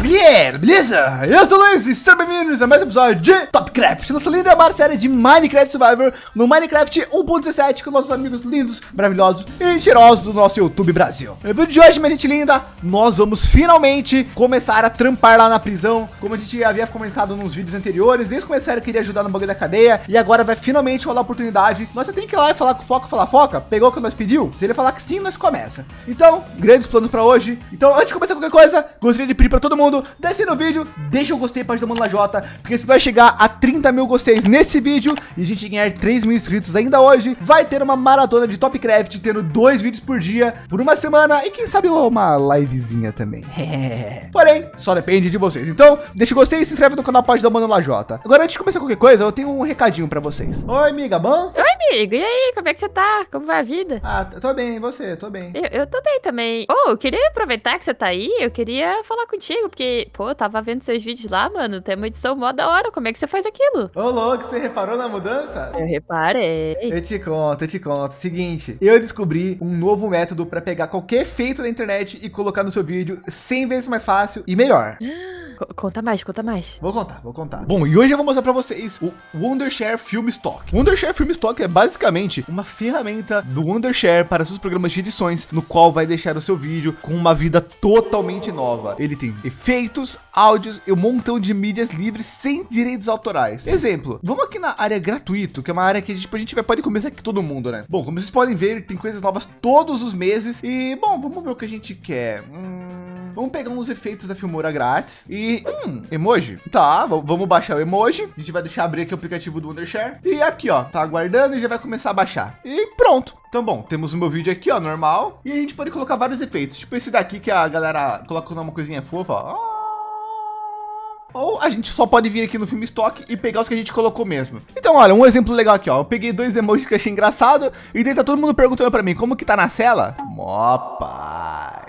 galera, beleza? Eu sou o Luiz e sejam bem-vindos a mais um episódio de Topcraft, nossa linda amada série de Minecraft Survivor no Minecraft 1.17 com nossos amigos lindos, maravilhosos e cheirosos do nosso YouTube Brasil. No vídeo de hoje, minha gente linda, nós vamos finalmente começar a trampar lá na prisão, como a gente havia comentado nos vídeos anteriores, eles começaram a querer ajudar no bagulho da cadeia e agora vai finalmente rolar a oportunidade. Nós só tem que ir lá e falar com o Foca, falar Foca, pegou o que nós pediu? Se ele falar que sim, nós começa. Então, grandes planos pra hoje. Então, antes de começar qualquer coisa, gostaria de pedir pra todo mundo, desce no vídeo, deixa o gostei pra ajudar o Mano Lajota, porque se vai chegar a 30 mil gosteis nesse vídeo e a gente ganhar 3 mil inscritos ainda hoje, vai ter uma maratona de Topcraft, tendo dois vídeos por dia, por uma semana e quem sabe uma livezinha também. Porém, só depende de vocês. Então, deixa o gostei e se inscreve no canal Pode dar Mano Lajota. Agora, antes de começar qualquer coisa, eu tenho um recadinho pra vocês. Oi, amiga, bom? Oi, amigo. E aí, como é que você tá? Como vai a vida? Ah, tô bem, e você? Tô bem. Eu, eu tô bem também. Oh, eu queria aproveitar que você tá aí, eu queria falar contigo, porque, pô, eu tava vendo seus vídeos lá, mano, tem uma edição mó da hora, como é que você faz aquilo? Ô, louco, você reparou na mudança? Eu reparei. Eu te conto, eu te conto. Seguinte, eu descobri um novo método pra pegar qualquer efeito da internet e colocar no seu vídeo 100 vezes mais fácil e melhor. Co- Conta mais, conta mais. Vou contar, vou contar. Bom, e hoje eu vou mostrar pra vocês o Wondershare Film Stock. O Wondershare Film Stock é basicamente uma ferramenta do Wondershare para seus programas de edições, no qual vai deixar o seu vídeo com uma vida totalmente nova. Ele tem efeitos, áudios e um montão de mídias livres sem direitos autorais. Exemplo, vamos aqui na área gratuito, que é uma área que tipo, a gente vai, pode começar aqui todo mundo, né? Bom, como vocês podem ver, tem coisas novas todos os meses e, bom, vamos ver o que a gente quer. Hum... Vamos pegar uns efeitos da Filmora grátis e hum, emoji. Tá, vamos baixar o emoji. A gente vai deixar abrir aqui o aplicativo do Wondershare e aqui, ó, tá aguardando e já vai começar a baixar. E pronto. Então, bom, temos o meu vídeo aqui, ó, normal. E a gente pode colocar vários efeitos, tipo esse daqui que a galera coloca uma coisinha fofa, ó. Ou a gente só pode vir aqui no filme estoque e pegar os que a gente colocou mesmo. Então, olha, um exemplo legal aqui, ó. Eu peguei dois emojis que achei engraçado e daí tá todo mundo perguntando pra mim como que tá na cela. Mó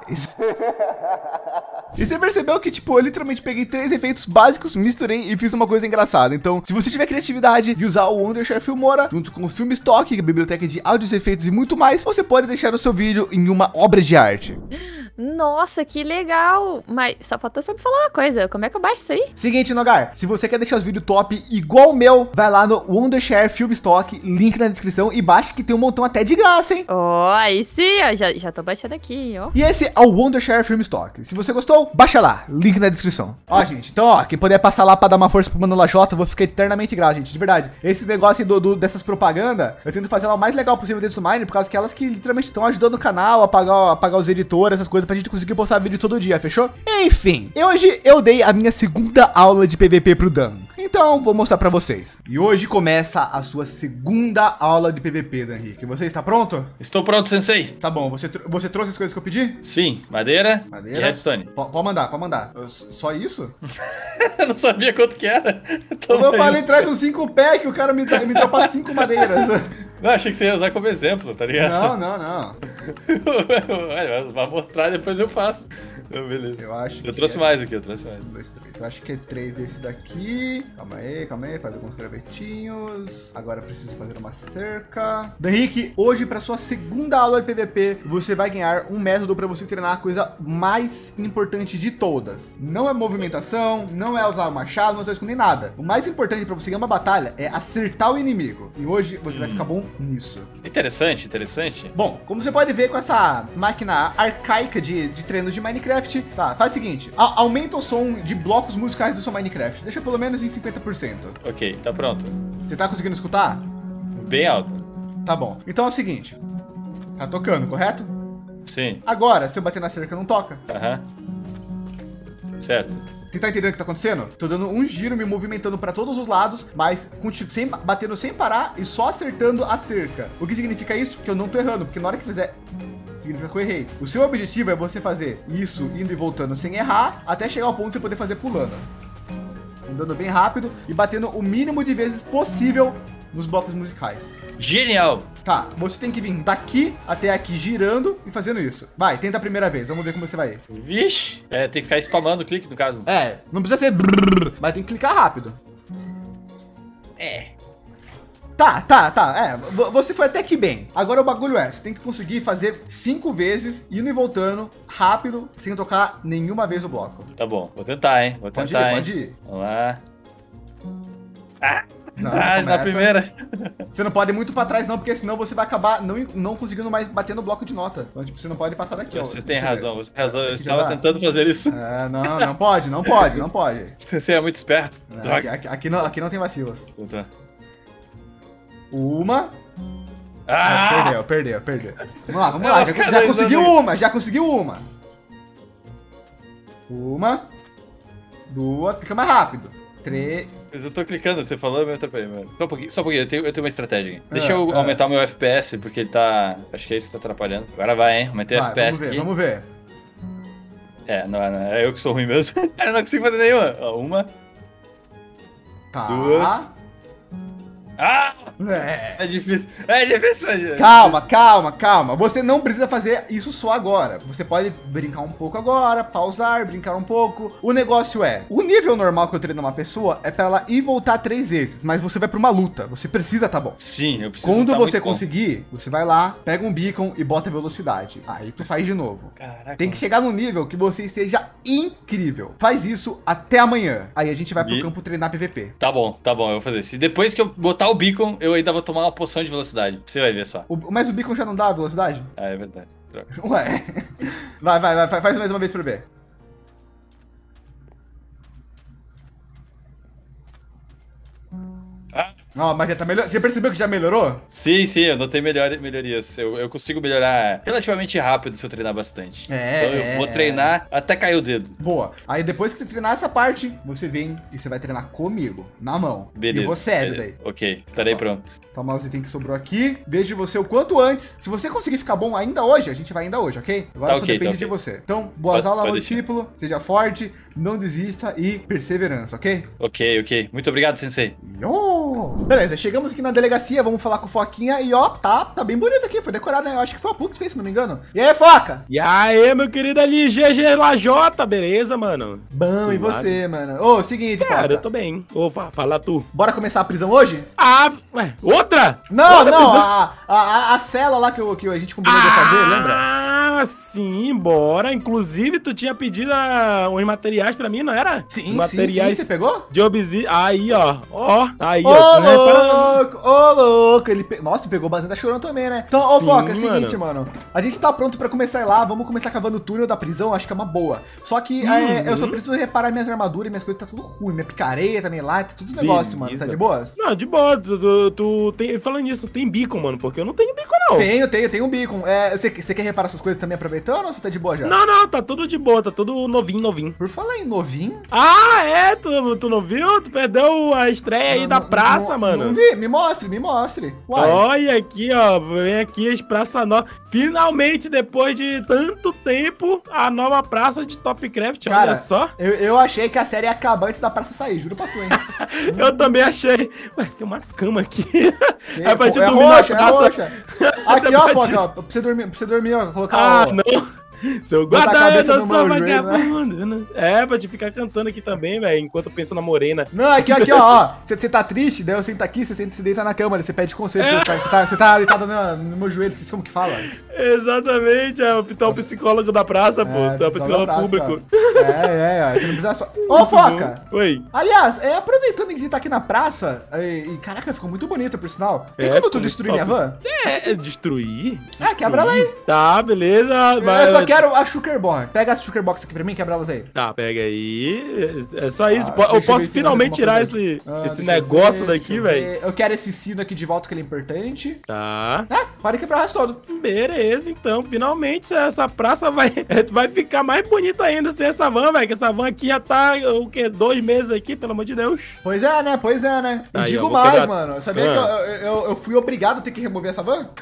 E você percebeu que, tipo, eu literalmente peguei três efeitos básicos, misturei e fiz uma coisa engraçada. Então, se você tiver criatividade e usar o Wondershare Filmora junto com o Filme Stock, que é a biblioteca de áudios, efeitos e muito mais, você pode deixar o seu vídeo em uma obra de arte. Nossa, que legal. Mas só faltou me falar uma coisa, como é que eu baixo isso aí? Seguinte, Nogar, se você quer deixar os vídeos top igual o meu, vai lá no Wondershare Film Stock, link na descrição e baixa que tem um montão até de graça, hein? Ó, aí sim, ó, já, já tô baixando aqui, ó. E esse é o Wondershare Film Stock. Se você gostou, baixa lá, link na descrição. Ó, gente, então, ó, quem puder passar lá pra dar uma força pro Mano Lajota, eu vou ficar eternamente grato, gente, de verdade. Esse negócio do, do- dessas propagandas, eu tento fazer ela o mais legal possível dentro do Mine, por causa que elas que literalmente estão ajudando o canal a pagar, a pagar os editores, essas coisas, pra gente conseguir postar vídeo todo dia, fechou? Enfim, hoje eu dei a minha segunda aula de PVP pro Dan. Então, vou mostrar pra vocês. E hoje começa a sua segunda aula de PVP, Dan Henrique. Você está pronto? Estou pronto, sensei. Tá bom, você, tr- você trouxe as coisas que eu pedi? Sim, madeira, Madeira. e redstone. P- Pode mandar, pode mandar. Eu- Só isso? Eu não sabia quanto que era. Então, eu falei, isso. traz uns 5 pack, o cara me, me dropa 5 madeiras. Não, achei que você ia usar como exemplo, tá ligado? Não, não, não. Olha, vai mostrar, depois eu faço. Então, beleza. Eu acho Eu trouxe é... mais aqui, eu trouxe mais. Um, dois, três. Eu acho que é três desse daqui. Calma aí, calma aí. Faz alguns gravetinhos. Agora eu preciso fazer uma cerca. Henrique, hoje para sua segunda aula de PVP, você vai ganhar um método para você treinar a coisa mais importante de todas. Não é movimentação, não é usar o machado, não é esconder nada. O mais importante para você ganhar uma batalha é acertar o inimigo. E hoje você vai ficar bom nisso. Interessante, interessante. Bom, como você pode ver com essa máquina arcaica de, de treinos de Minecraft, tá, faz o seguinte, a- aumenta o som de blocos musicais do seu Minecraft, deixa pelo menos em 50%. Ok, tá pronto. Você tá conseguindo escutar? Bem alto. Tá bom. Então é o seguinte, tá tocando, correto? Sim, Agora, se eu bater na cerca, não toca. aham. Certo. Você tá entendendo o que tá acontecendo? Tô dando um giro, me movimentando pra todos os lados, mas sem, batendo sem parar e só acertando a cerca. O que significa isso? Que eu não tô errando, porque na hora que fizer significa que eu errei. O seu objetivo é você fazer isso indo e voltando sem errar, até chegar ao ponto de poder fazer pulando. Andando bem rápido e batendo o mínimo de vezes possível nos blocos musicais. Genial! Tá, você tem que vir daqui até aqui girando e fazendo isso. Vai, tenta a primeira vez, vamos ver como você vai. Vixe! É, tem que ficar spamando o clique no caso. É, não precisa ser brrr, mas tem que clicar rápido. É. Tá, tá, tá. É, vo- você foi até que bem. Agora o bagulho é, você tem que conseguir fazer cinco vezes, indo e voltando, rápido, sem tocar nenhuma vez o bloco. Tá bom, vou tentar, hein? Vou Pode tentar, ir, hein? pode ir. Vamos lá. Não, ah, na primeira. Você não pode ir muito pra trás não, porque senão você vai acabar não, não conseguindo mais bater no bloco de nota. Então, tipo, você não pode passar daqui, ó. Você Deixa tem ver. razão, você tem razão. Eu estava tentando fazer isso. É, não, não pode, não pode, não pode. Você é muito esperto. É, Aqui, aqui- aqui não, aqui não tem vacilos. Tá. Uma. Ah! Perdeu, perdeu, perdeu. Vamos lá, vamos lá. Já, já conseguiu uma, já conseguiu uma. Uma. Duas. Fica mais rápido. Três. Mas eu tô clicando, você falou, mas atrapalhei, mano. Só um pouquinho, só um pouquinho, eu tenho, eu tenho uma estratégia aqui. Deixa Ah, eu ah. aumentar o meu FPS, porque ele tá. Acho que é isso que tá atrapalhando. Agora vai, hein? Aumentei o FPS vamos ver, aqui. vamos ver. É, não, não, é eu que sou ruim mesmo. eu não consigo fazer nenhuma. Ó, uma. Tá. Duas. Ah! É. É difícil. É difícil. gente. Calma, calma, calma. Você não precisa fazer isso só agora. Você pode brincar um pouco agora, pausar, brincar um pouco. O negócio é, o nível normal que eu treino uma pessoa é para ela ir e voltar três vezes, mas você vai para uma luta. Você precisa tá bom. Sim, eu preciso. Quando tá você muito bom. conseguir, você vai lá, pega um beacon e bota velocidade. Aí tu faz de novo. Caraca. Tem que chegar num nível que você esteja incrível. Faz isso até amanhã. Aí a gente vai pro E? campo treinar PVP. Tá bom, tá bom, eu vou fazer. Se depois que eu botar o beacon, eu ainda vou tomar uma poção de velocidade. Você vai ver só. O- mas o beacon já não dá velocidade? Ah, é verdade. Droga. Ué. Vai, vai, vai, faz mais uma vez pra ver. Ah. Ó, mas já tá melhor. Você percebeu que já melhorou? Sim, sim, eu notei melhor, melhorias. Eu, eu consigo melhorar relativamente rápido se eu treinar bastante. É, Então eu é, vou é. treinar até cair o dedo. Boa. Aí depois que você treinar essa parte, você vem e você vai treinar comigo, na mão. Beleza. E você é daí. Ok, estarei Ó. pronto. Toma os itens que sobrou aqui. Vejo você o quanto antes. Se você conseguir ficar bom ainda hoje, a gente vai ainda hoje, ok? Agora Tá só ok, depende tá de você. Então, boas Pode- aulas, pode discípulo. Seja forte, não desista e perseverança, ok? Ok, ok. Muito obrigado, sensei. Yo! Beleza, chegamos aqui na delegacia, vamos falar com o Foquinha e ó, tá, tá bem bonito aqui, foi decorado, né? Eu acho que foi a Pux que fez, se não me engano. E aí, Foca? E aí, meu querido ali, GG Lajota, beleza, mano? Bom, e Suave. você, mano? Ô, seguinte, Cara, Foca. eu tô bem. Ô, fa- fala tu. Bora começar a prisão hoje? Ah, ué, outra? Não, Outra não, a, a, a, a cela lá que, eu, que a gente combinou de fazer, lembra? Ah, sim, bora. Inclusive, tu tinha pedido ah, uns materiais pra mim, não era? Sim, Os sim, sim, materiais você pegou? de obsi... Aí, ó. Ó, aí, Ô, ó. Não repara- louco, ô, louco. Ele pe... Nossa, pegou bastante da chorão também, né? Então, ô, Sim, Foca, é o seguinte, mano. A gente tá pronto pra começar a lá. Vamos começar cavando o túnel da prisão. Acho que é uma boa. Só que é, eu só Uhum. preciso reparar minhas armaduras e minhas coisas. Tá tudo ruim. Minha picareta também lá. Tá tudo negócio, mano. Tá Beleza. de boas? Não, de boa. Tu, tu, tu tem... Falando nisso, tu tem bico, mano, porque eu não tenho bico, não. Tenho, tenho, tenho um beacon. É, você, você quer reparar suas coisas também aproveitando ou você tá de boa já? Não, não, tá tudo de boa, tá tudo novinho, novinho. Por falar em novinho. Ah, é? Tu, tu não viu? Tu perdeu a estreia aí não- da não- praça, não- mano. Não vi, me mostre, me mostre. Uai. Olha aqui, ó. Vem aqui as Praça Nova. Finalmente, depois de tanto tempo, a nova praça de Topcraft. Cara, Olha só. Eu, eu achei que a série ia acabar antes da praça sair, juro pra tu, hein? Eu também achei. Ué, tem uma cama aqui. É pra te é na roxa, é roxa. Aqui, É ó, te- ó, pra você dormir, pra você dormir, ó, colocar Ah, o... não. Seu guarda cabeça eu sou joelho, né? vagabundo. É, pra te ficar cantando aqui também, velho, enquanto eu penso na morena. Não, aqui, aqui, ó. Você, tá triste, daí eu sento aqui, você senta, você deita na cama, você pede conselho. É. Você, tá, você, tá, tá deitado no, no meu joelho, vocês como que fala? Exatamente, é o tu é o psicólogo da praça, pô. tu é o psicólogo praça, público. ó. É, é, ó, você não precisa só... Ô, Foca! Oi. Aliás, é, aproveitando que tá aqui na praça, e, e caraca, ficou muito bonita, por sinal. Tem É, como tu destruir minha van? É, é destruir? É, quebra ela aí. Tá, beleza. Eu só quero a Sugarbox. Pega a Sugarbox aqui pra mim, quebra elas aí. Tá, pega aí. É só isso. Ah, eu eu posso finalmente tirar esse, Ah, esse eu negócio ver, daqui, eu velho. Eu quero esse sino aqui de volta, que ele é importante. Tá. Ah, para quebrar o resto todo. Beleza, então, finalmente essa praça vai, vai ficar mais bonita ainda sem essa van, velho. Que essa van aqui já tá, o quê? Dois meses aqui, pelo amor de Deus. Pois é, né? Pois é, né? Aí, digo mais, quebrar- mano. Sabia Ah. que eu, eu, eu fui obrigado a ter que remover essa van?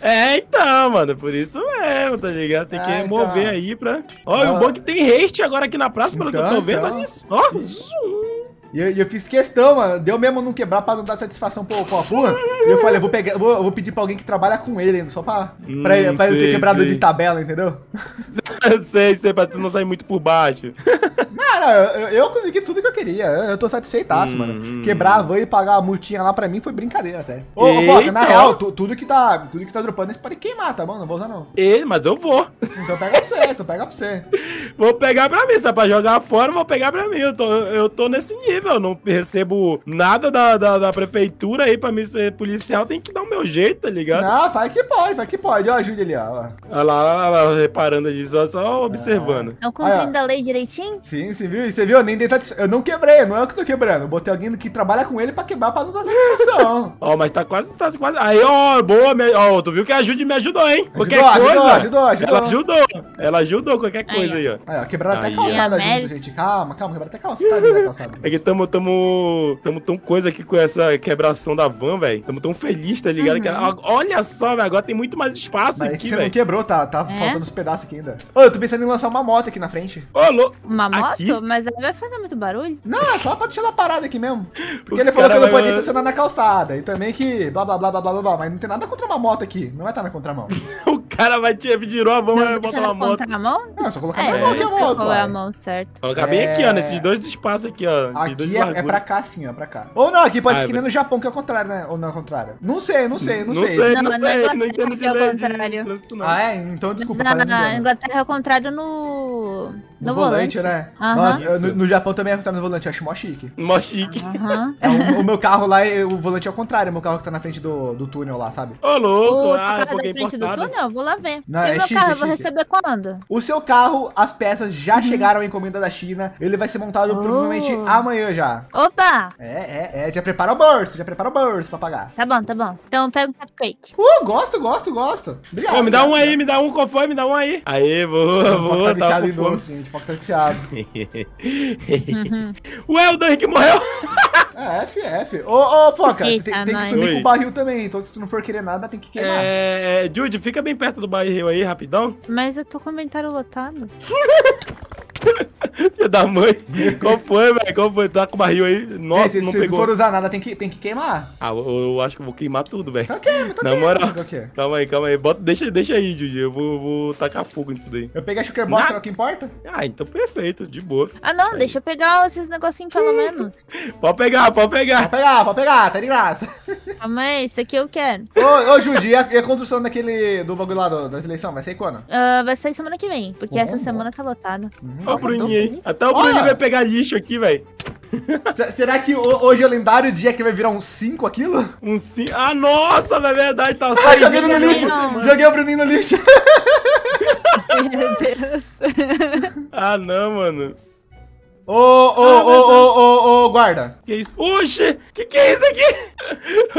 É, então, mano, por isso mesmo, tá ligado? Tem que Ah, remover então. aí pra. Ó, e o Ah. bom é que tem haste agora aqui na praça, pelo que eu Então, tô vendo, então. olha isso. Ó, zoom. E eu, eu fiz questão, mano. Deu mesmo não quebrar pra não dar satisfação pro, pro Apu. E eu falei, eu vou, pegar, eu vou, eu vou pedir pra alguém que trabalha com ele ainda, só pra, Hum, pra, ele- pra ele ter sei, quebrado sei. de tabela, entendeu? sei, sei, pra tu não sair muito por baixo. Ah, Não, eu, eu consegui tudo que eu queria. Eu, eu tô satisfeitaço, Hum, mano. Quebrar a van e pagar a multinha lá pra mim foi brincadeira até. Ô, ô Foca, na real, tu- tudo que tá. Tudo que tá dropando esse pode queimar, tá bom? Não vou usar, não. E, mas eu vou. Então pega pra você, então pega pra você. Vou pegar pra mim. Se é pra jogar fora, eu vou pegar pra mim. Eu tô, eu tô nesse nível. Eu não recebo nada da, da, da prefeitura aí pra mim ser policial. Tem que dar o meu jeito, tá ligado? Não, vai que pode, vai que pode. Ó, ajude ali, ó. Olha lá, olha lá, reparando ali, só, só observando. Estão Aí, cumprindo a lei direitinho? Sim, você viu? E Você viu? Nem dei satisfação. Eu não quebrei, não é eu que tô quebrando. Eu botei alguém que trabalha com ele pra quebrar pra não dar satisfação. Ó, mas tá quase, tá quase. Aí, ó, boa, me... ó, tu viu que a Ajude me ajudou, hein? Qualquer Ajudou, coisa. ajudou, ajudou, Ela ajudou. Ela ajudou qualquer coisa aí, ó. Aí, ó, quebraram até Aí, calçada ó. junto, gente. Calma, calma, quebraram até calçada na calçada. É que tamo, tamo, tamo tão coisa aqui com essa quebração da van, velho. Tamo tão feliz, tá ligado? Que- ó, olha só, velho, agora tem muito mais espaço Mas é que aqui, você não velho. quebrou, tá, tá É? faltando uns pedaços aqui ainda. Ô, eu tô pensando em lançar uma moto aqui na frente. Ô, louco. Uma moto? Aqui? Mas ela vai fazer muito barulho? Não, é só pra deixar ela parada aqui mesmo. Porque O ele falou que eu não vai- podia estacionar na calçada. E também que blá blá blá blá blá blá blá. Mas não tem nada contra uma moto aqui. Não vai estar na contramão. O cara vai te virou a van, vai Não botar uma na moto. contramão? Não, é só colocar É, na mão é não sei moto. é a mão certa. Colocar bem É. aqui, ó, nesses dois espaços aqui, ó. Esses dois Aqui é, é pra cá sim, ó, pra cá. Ou não, aqui pode Ah, ser que nem é no Japão, que é o contrário, né? Ou não é o contrário. Não sei, não sei, não, Não sei. sei, Não, não mas não é sei, não Inglaterra entendo de é o contrário. Ah, é? Então desculpa, na. Inglaterra é o contrário no. No, No volante. né? Aham. Nossa, eu- Isso. no, no Japão também é contrário no volante, eu acho mó chique. Mó chique. Aham. É, o, o meu carro lá, o volante é o contrário, o meu carro que tá na frente do, do túnel lá, sabe? Ô, louco. O ah, carro da pouquinho frente do importado. túnel? Vou lá ver. Não, e é o meu chique, carro é eu vou receber quando? O seu carro, as peças já chegaram à encomenda da China. Ele vai ser montado Oh. provavelmente amanhã já. Opa! É, é, é. Já prepara o bolso, já prepara o bolso pra pagar. Tá bom, tá bom. Então pega um cupcake. Uh, gosto, gosto, gosto. Obrigado. Ô, me dá um aí, me dá um, qual foi? Me dá um aí. Aê, boa, boa, tá viciado tá em com fome. doce, gente. O Foca tá viciado. Ué, o Dan Henrique morreu. É, F, F. Ô, ô, Foca, você tem, tem que sumir Oi. com o barril também. Então, se tu não for querer nada, tem que queimar. É, Jude, fica bem perto do barril aí, rapidão. Mas eu tô com o inventário lotado. Filha da mãe. Qual foi, velho? Qual foi? Tá com o barril aí? Ei, Nossa, se não se pegou. for usar nada, tem que, tem que queimar. Ah, eu, eu acho que eu vou queimar tudo, velho. Então queima, então Na queima. moral. Quê? Calma aí, calma aí. Bota, deixa, deixa aí, Jude. Eu vou, vou tacar fogo nisso daí. Eu peguei a Sugar Box, é o que importa? Ah, então perfeito, de boa. Ah, não, deixa eu pegar esses negocinhos pelo menos. Pode pegar, pode pegar. Pode pegar, pode pegar, tá de graça. Calma aí, isso aqui eu quero. ô, ô, Judy, e a, e a construção daquele, do bagulho lá do- das eleições, vai sair quando? Ah, vai sair semana que vem, porque essa bom. semana tá lotada. O Bruninho. Até o. Bruninho vai pegar lixo aqui, velho. Se- será que ho- hoje é o lendário dia que vai virar um 5 aquilo? Um sim. Ah, nossa, é verdade. Tá Ai, saindo joguei no lixo! não. Joguei o Bruninho no lixo! Meu Deus. Ah, não, mano. Ô, ô, ô, ô, ô, ô, guarda. Que isso? Oxe, que que é isso aqui?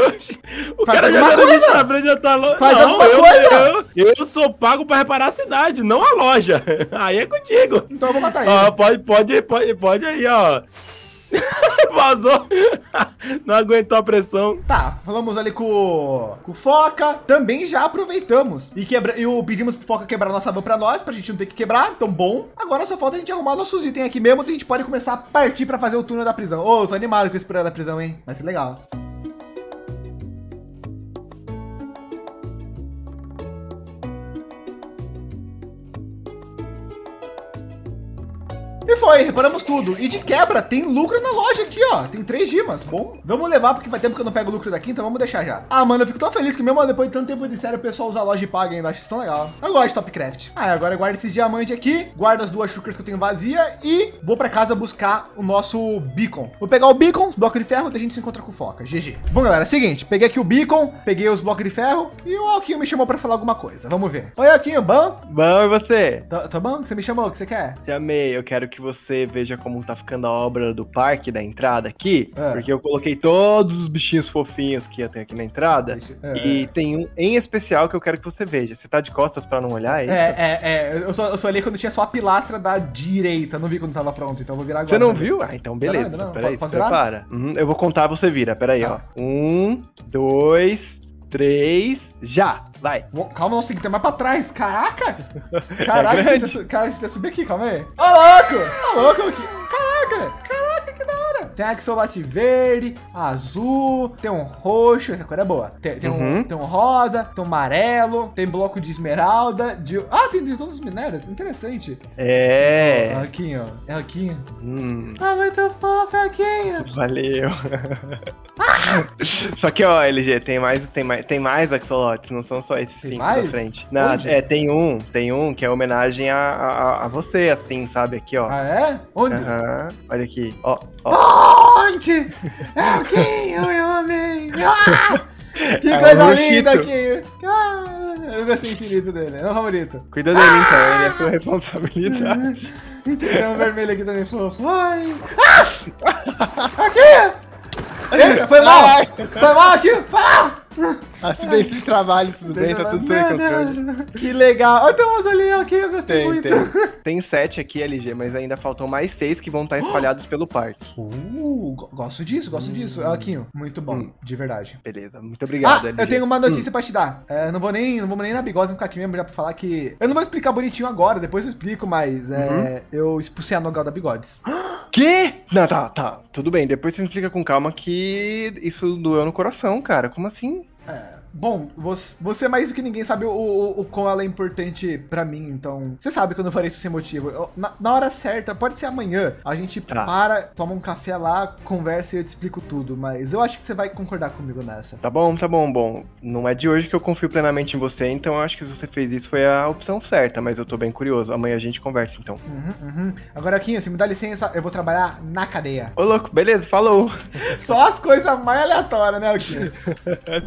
Oxe, o Faz cara alguma jogando coisa. na frente já tá louco. Faz não, alguma eu, coisa. Eu, eu sou pago pra reparar a cidade, não a loja. Aí é contigo. Então eu vou matar ele. Ó, pode, pode, pode, pode aí, ó. Vazou. Não aguentou a pressão. Tá, falamos ali com, o- com Foca, também já aproveitamos e, quebra, e o, pedimos pro Foca quebrar nossa van pra nós, pra gente não ter que quebrar, então bom. Agora só falta a gente arrumar nossos itens aqui mesmo, e a gente pode começar a partir pra fazer o túnel da prisão. Ô, eu tô animado com esse túnel da prisão, hein? Vai ser legal. E foi, reparamos tudo. E de quebra, tem lucro na loja aqui, ó. Tem três dimas. Bom, vamos levar, porque faz tempo que eu não pego lucro daqui, então vamos deixar já. Ah, mano, eu fico tão feliz que mesmo depois de tanto tempo de série, o pessoal usa a loja e paga ainda. Acho isso tão legal. Eu gosto de Topcraft. Ah, agora eu guardo esses diamantes aqui, guardo as duas chucras que eu tenho vazia e vou pra casa buscar o nosso beacon. Vou pegar o beacon, os blocos de ferro, daí a gente se encontra com o Foca. GG. Bom, galera, é o seguinte. Peguei aqui o beacon, peguei os blocos de ferro e o Alquinho me chamou pra falar alguma coisa. Vamos ver. Oi, Alquinho, bom? Bom, e você? Tá, tá bom? Você me chamou? O que você quer? Te amei. Eu quero que você veja como tá ficando a obra do parque da entrada aqui. É. Porque eu coloquei todos os bichinhos fofinhos que ia ter aqui na entrada. É. E tem um em especial que eu quero que você veja. Você tá de costas pra não olhar, é isso? É, é, é. Eu só, eu só olhei quando tinha só a pilastra da direita. Não vi quando tava pronto, então eu vou virar agora. Você não né? viu? Ah, então beleza. Ainda não? Então, peraí, Posso se virar? prepara. Uhum, eu vou contar, você vira. Peraí, Tá. ó. Um, dois, três, já! Vai! Calma, nossa, tem que ter mais pra trás. Caraca! Caraca, É grande. tem que ter- cara, a gente tem que subir aqui, calma aí. Ô, louco! Ô, louco aqui. Caraca! Caraca, que da hora! Tem axolote verde, azul, tem um roxo, essa cor é boa. Tem, tem, um, Uhum. tem um rosa, tem um amarelo, tem bloco de esmeralda, de... Ah, tem de todos os minérios, interessante. É. Aqui, ó. É aqui. Hum, Ah, muito fofo, é aqui. valeu. Só que, ó, LG, tem mais, tem mais, tem mais axolotes, não são só esses Tem cinco mais? da frente. Não, Onde? é, tem um, tem um que é homenagem a, a, a você, assim, sabe? Aqui, ó. Ah, é? Onde? Aham, Olha aqui, ó, ó. Onde? É aqui, eu, eu amei. Ah! Que É coisa linda aqui. Ah, eu gostei infinito dele, é o favorito. Cuida dele, então, ele é sua responsabilidade. E tem um vermelho aqui também, fofo. Ai. Ah! Aqui! Eita, foi mal! Foi mal aqui! Foi mal! Acidente de trabalho, tudo bem? Tá tudo Meu controle. Deus, Que legal! Olha, tem um mausoléu aqui, eu gostei Tem, muito. tem. Tem sete aqui, LG, mas ainda faltam mais seis que vão estar espalhados pelo parque. Uh, go- gosto disso, gosto disso. É aqui, ó. muito bom, Hum. de verdade. Beleza, muito obrigado, ah, LG. eu tenho uma notícia pra te dar. É, não vou nem, não vou nem na bigode, vou ficar aqui mesmo já pra falar que. Eu não vou explicar bonitinho agora, depois eu explico, mas é, eu expulsei a Nogal da Bigodes. Que? Não, tá, tá. Tudo bem, depois você explica com calma que isso doeu no coração, cara. Como assim? É, bom, você, você mais do que ninguém sabe o, o, o quão ela é importante pra mim, então. Você sabe quando eu farei isso sem motivo. Eu- na, na hora certa, pode ser amanhã, a gente Tá. para, toma um café lá, conversa e eu te explico tudo, mas eu acho que você vai concordar comigo nessa. Tá bom, tá bom, bom. Não é de hoje que eu confio plenamente em você, então eu acho que se você fez isso foi a opção certa, mas eu tô bem curioso. Amanhã a gente conversa, então. Uhum, uhum. Agora, Kim, se me dá licença, eu vou trabalhar na cadeia. Ô, louco, beleza, falou. Só as coisas mais aleatórias, né, Kim?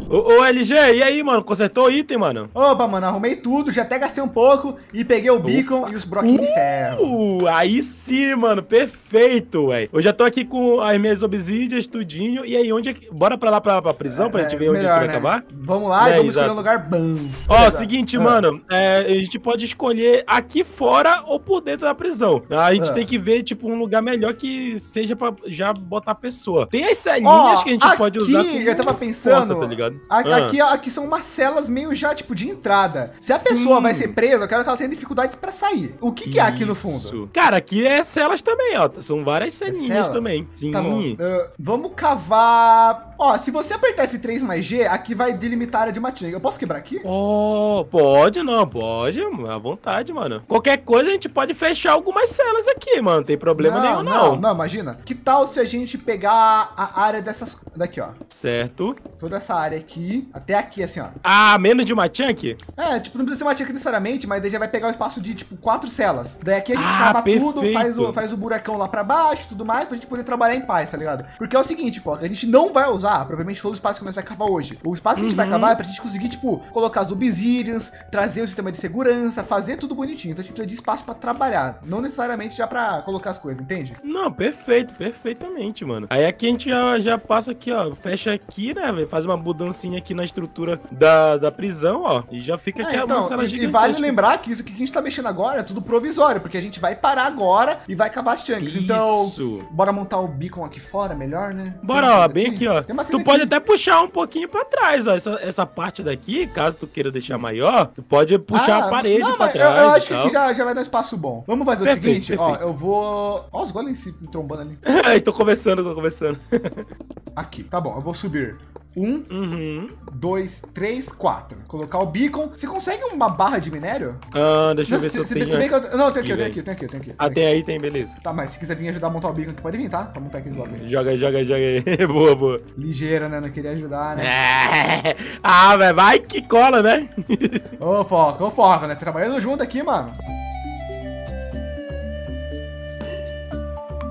Ô, ô, LG, e aí, mano? Consertou o item, mano? Opa, mano, arrumei tudo, já até gastei um pouco e peguei o beacon e os broquinhos de ferro. Uh, aí sim, mano, perfeito, velho. Eu já tô aqui com as minhas obsidias, tudinho. E aí, onde é que. Bora pra lá pra, pra prisão pra gente ver onde é que melhor, vai né? acabar? Vamos lá e É, vamos exato. escolher um lugar bom. Ó, Beleza. seguinte, Ah. mano, é, a gente pode escolher aqui fora ou por dentro da prisão. A gente Ah. tem que ver, tipo, um lugar melhor que seja pra já botar a pessoa. Tem as celinhas Ó, que a gente pode usar aqui, eu tava pensando, porta, tá ligado? A- Ah. Aqui, aqui são umas celas meio já, tipo, de entrada. Se a pessoa Sim. vai ser presa, eu quero que ela tenha dificuldade pra sair. O que, que é aqui no fundo? Cara, aqui é celas também, ó. São várias celinhas celas? também. Sim. Tá bom. Ah, vamos cavar. Ó, se você apertar F3 mais G, aqui vai delimitar a área de uma. Eu posso quebrar aqui? Oh, pode não, pode, à vontade, mano. Qualquer coisa a gente pode fechar algumas celas aqui, mano. Não tem problema nenhum, não. não, não, imagina. Que tal se a gente pegar a área dessas. Daqui, ó. Certo. Toda essa área aqui, até aqui, assim, ó. Ah, menos de uma chunk? É, tipo, não precisa ser uma tinha necessariamente, mas daí já vai pegar o espaço de, tipo, quatro celas. Daí aqui a gente Ah, cava tudo, faz o, faz o buracão lá pra baixo e tudo mais, pra gente poder trabalhar em paz, tá ligado? Porque é o seguinte, Foca, a gente não vai usar, provavelmente, todo o espaço que nós vai cavar hoje. O espaço que a gente vai Uhum. cavar é pra gente conseguir, tipo, colocar as obsidians, trazer o sistema de segurança, fazer tudo bonitinho. Então a gente precisa de espaço pra trabalhar, não necessariamente já pra colocar as coisas, entende? Não, perfeito, perfeitamente, mano. Aí aqui a gente já, já passa aqui, ó. Fecha aqui, né? Faz uma mudancinha aqui na estrutura da, da prisão, ó. E já fica aqui É, uma então, sala e, e vale lembrar que isso aqui que a gente tá mexendo agora é tudo provisório, porque a gente vai parar agora e vai cavar as chunks. Então, Isso. bora montar o beacon aqui fora, melhor, né? Bora, uma ó, bem aqui, ó. Tem uma Tu pode até puxar um pouquinho pra trás, ó. Essa, essa parte daqui, caso tu queira deixar maior, tu pode puxar Ah, a parede não, pra trás. Eu, eu acho que aqui já, já vai dar um espaço bom. Vamos fazer Perfeito, o seguinte, ó. perfeito. Eu vou. Ó, os golems se trombando ali. tô conversando, tô conversando. Aqui, tá bom, eu vou subir. Um, Uhum. dois, três, quatro. Colocar o beacon. Você consegue uma barra de minério? Ah, deixa eu Não, ver se eu se- tenho. se eu- Não, eu tenho aqui, eu aqui, eu tenho aqui, eu tenho aqui. Ah, tem aí, tem, beleza. Tá, mas se quiser vir ajudar a montar o beacon aqui, pode vir, tá? Pra montar aqui logo aí. Joga, joga, joga aí. boa, boa. Ligeira, né? Não queria ajudar, né? É. Ah, velho, vai que cola, né? Ô, Foca, ô, Foca, né? Trabalhando junto aqui, mano.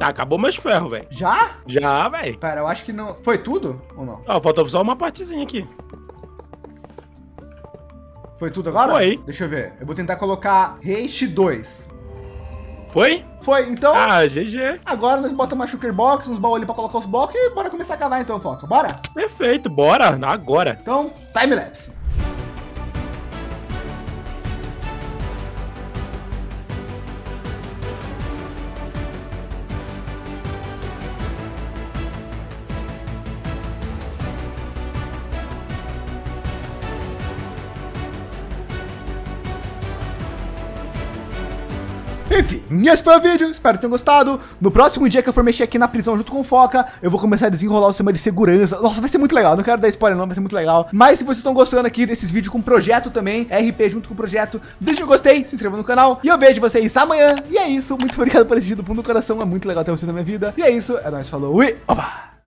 Tá, acabou meus ferros, velho. Já? Já, velho. Pera, eu acho que não. Foi tudo ou não? Ó, falta só uma partezinha aqui. Foi tudo agora? Foi. Deixa eu ver. Eu vou tentar colocar Haste 2. Foi? Foi, então. Ah, GG. Agora nós botamos uma sugar box, uns baús ali pra colocar os blocos e bora começar a cavar então, Foca. Bora? Perfeito, bora. Agora. Então, time-lapse. Enfim, esse foi o vídeo, espero que tenham gostado. No próximo dia que eu for mexer aqui na prisão junto com o Foca, eu vou começar a desenrolar o sistema de segurança. Nossa, vai ser muito legal, não quero dar spoiler não, vai ser muito legal. Mas se vocês estão gostando aqui desses vídeos com projeto também, RP junto com o projeto, deixa um gostei, se inscreva no canal. E eu vejo vocês amanhã. E é isso, muito obrigado por assistir do fundo do coração, é muito legal ter vocês na minha vida. E é isso, é nóis, falou e opa!